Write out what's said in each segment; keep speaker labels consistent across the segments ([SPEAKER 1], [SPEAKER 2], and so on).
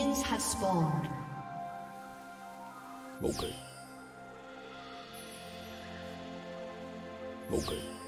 [SPEAKER 1] Minions have spawned.
[SPEAKER 2] Okay. Okay.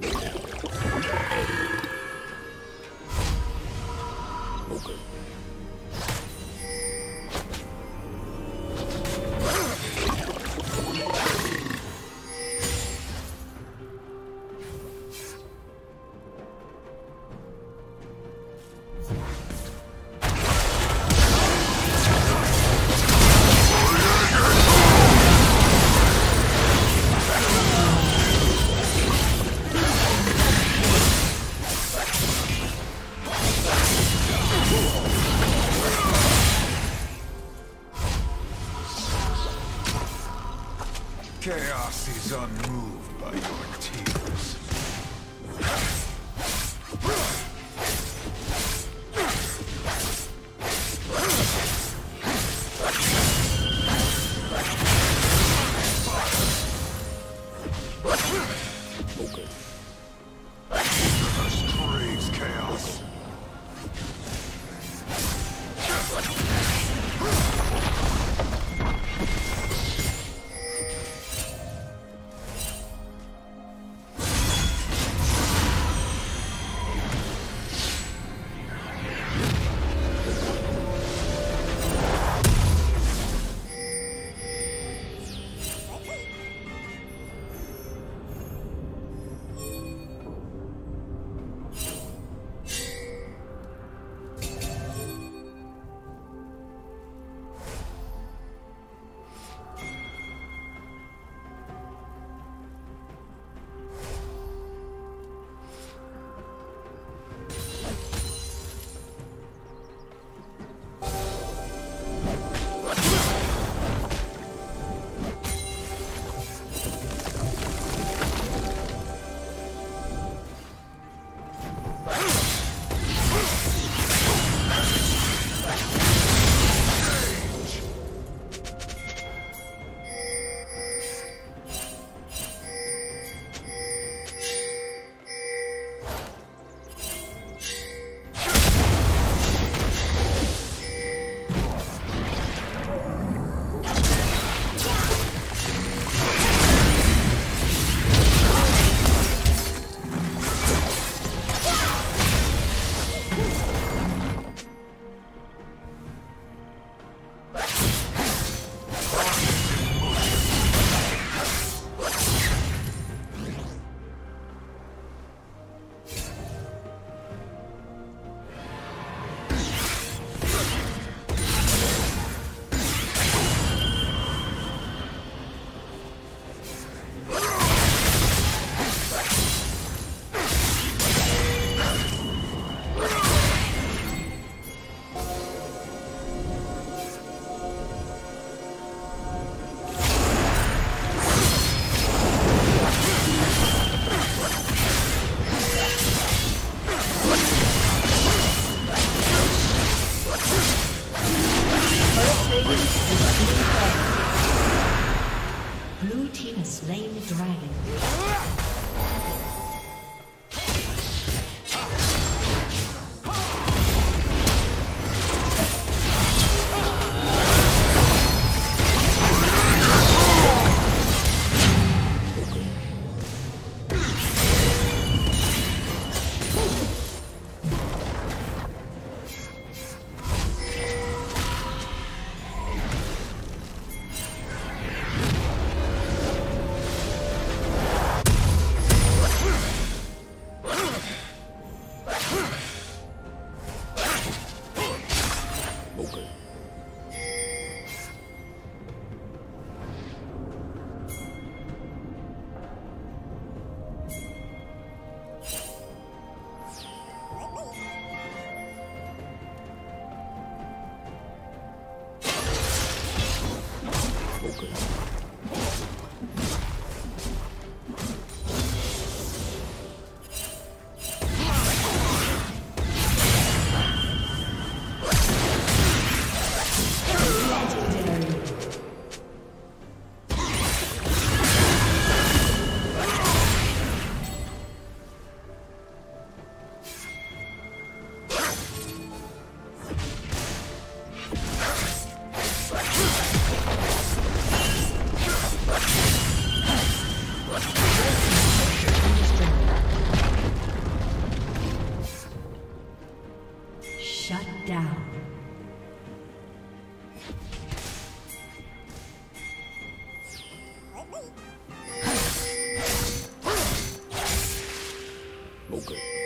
[SPEAKER 2] Yeah. Okay.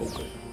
[SPEAKER 2] Okay.